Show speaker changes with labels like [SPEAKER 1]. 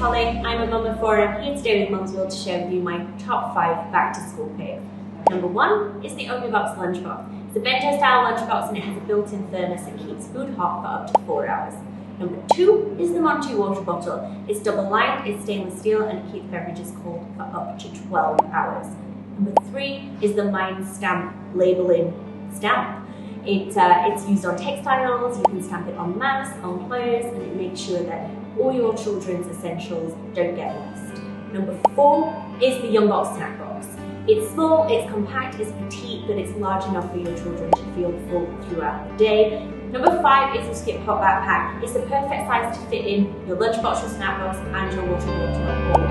[SPEAKER 1] morning, I'm a mum of four and I'm here today with Mumzworld to share with you my top five back to school picks. Number one is the OmieBox lunchbox. It's a bento style lunchbox and it has a built-in thermos that keeps food hot for up to four hours. Number two is the Montii water bottle. It's double lined, it's stainless steel and it keeps beverages cold for up to 12 hours. Number three is the Mind Stamp labeling stamp. It, uh, it's used on textiles, you can stamp it on masks, on clothes, and it makes sure that all your children's essentials don't get lost. Number four is the Yumbox Snack Box. It's small, it's compact, it's petite, but it's large enough for your children to feel full throughout the day. Number five is the Skip Hop Backpack. It's the perfect size to fit in your lunchbox, your snack box, and your water bottle.